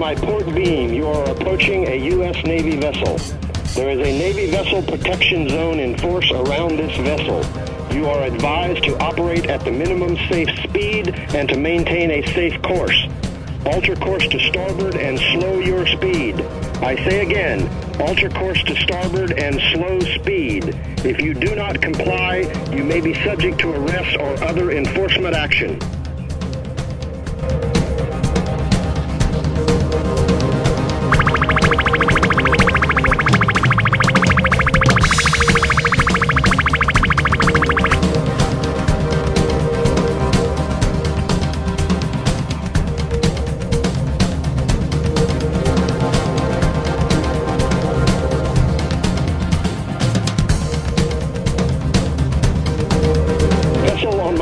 my port beam, you are approaching a U.S. Navy vessel. There is a Navy vessel protection zone in force around this vessel. You are advised to operate at the minimum safe speed and to maintain a safe course. Alter course to starboard and slow your speed. I say again, alter course to starboard and slow speed. If you do not comply, you may be subject to arrest or other enforcement action.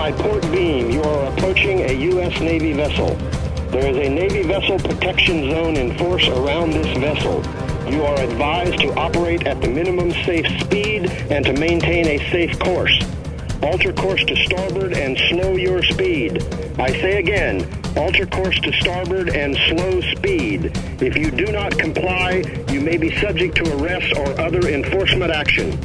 My port beam, you are approaching a U.S. Navy vessel. There is a Navy vessel protection zone in force around this vessel. You are advised to operate at the minimum safe speed and to maintain a safe course. Alter course to starboard and slow your speed. I say again, alter course to starboard and slow speed. If you do not comply, you may be subject to arrest or other enforcement action.